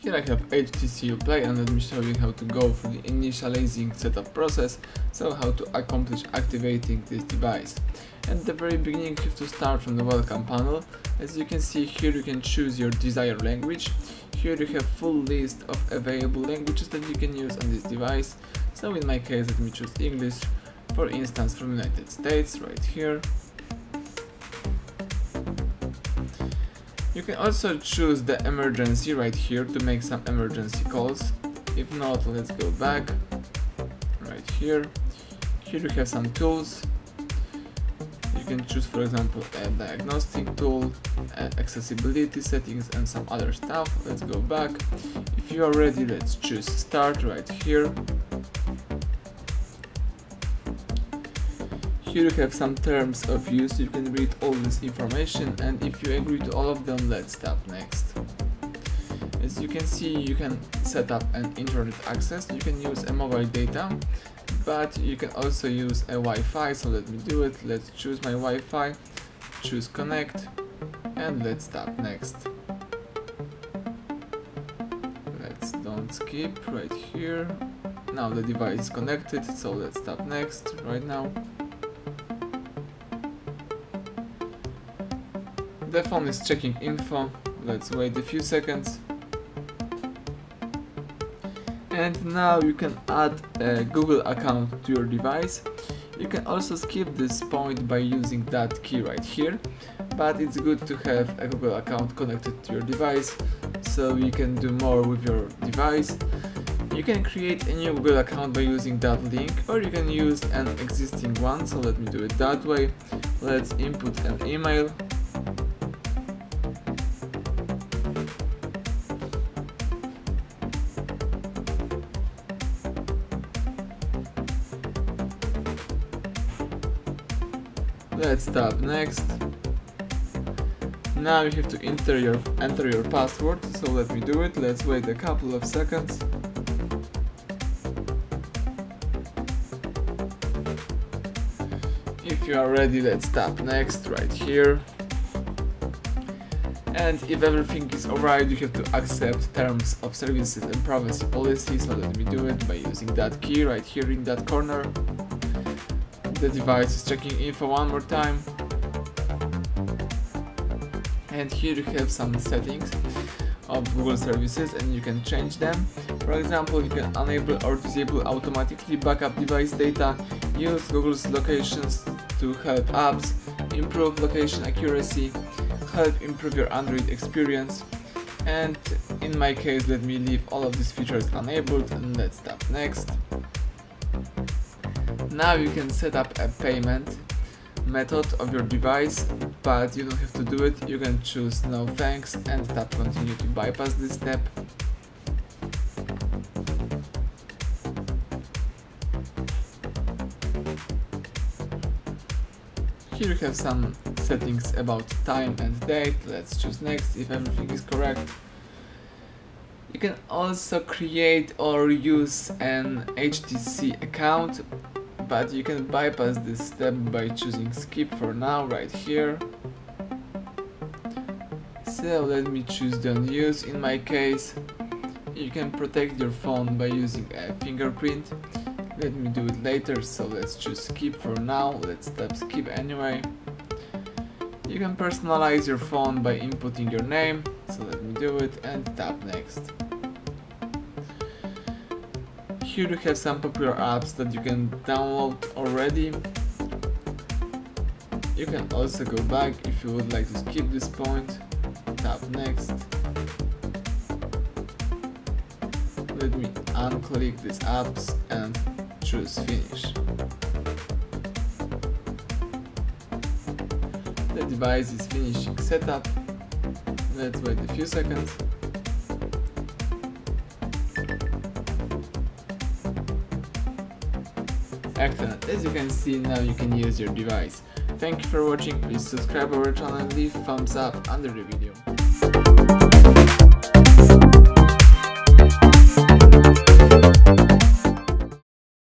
Here I have HTC U Play and let me show you how to go through the initializing setup process, so how to accomplish activating this device. At the very beginning you have to start from the welcome panel. As you can see here you can choose your desired language. Here you have full list of available languages that you can use on this device. So in my case let me choose English, for instance from United States right here. You can also choose the emergency right here to make some emergency calls. If not, let's go back right here. Here you have some tools. You can choose, for example, a diagnostic tool, accessibility settings, and some other stuff. Let's go back. If you are ready, let's choose start right here. Here you have some terms of use, you can read all this information and if you agree to all of them, let's tap next. As you can see, you can set up an internet access, you can use a mobile data, but you can also use a Wi-Fi, so let me do it. Let's choose my Wi-Fi, choose connect, and let's tap next. Let's don't skip right here. Now the device is connected, so let's tap next right now. The phone is checking info. Let's wait a few seconds. And now you can add a Google account to your device. You can also skip this point by using that key right here, but it's good to have a Google account connected to your device so you can do more with your device. You can create a new Google account by using that link or you can use an existing one, so let me do it that way. Let's input an email Let's tap next. Now you have to enter your enter your password, so let me do it. Let's wait a couple of seconds. If you are ready, let's tap next right here. And if everything is alright, you have to accept terms of services and privacy policy, so let me do it by using that key right here in that corner the device is checking info one more time and here you have some settings of Google services and you can change them. For example, you can enable or disable automatically backup device data, use Google's locations to help apps, improve location accuracy, help improve your Android experience and in my case let me leave all of these features enabled and let's tap next. Now you can set up a payment method of your device, but you don't have to do it. You can choose no thanks and tap continue to bypass this step. Here you have some settings about time and date. Let's choose next if everything is correct. You can also create or use an HTC account but you can bypass this step by choosing skip for now right here. So let me choose don't use in my case you can protect your phone by using a fingerprint. Let me do it later so let's choose skip for now. Let's tap skip anyway. You can personalize your phone by inputting your name so let me do it and tap next here you have some popular apps that you can download already. You can also go back if you would like to skip this point. Tap next. Let me unclick these apps and choose finish. The device is finishing setup. Let's wait a few seconds. Excellent, as you can see now you can use your device. Thank you for watching, please subscribe our channel and leave thumbs up under the video.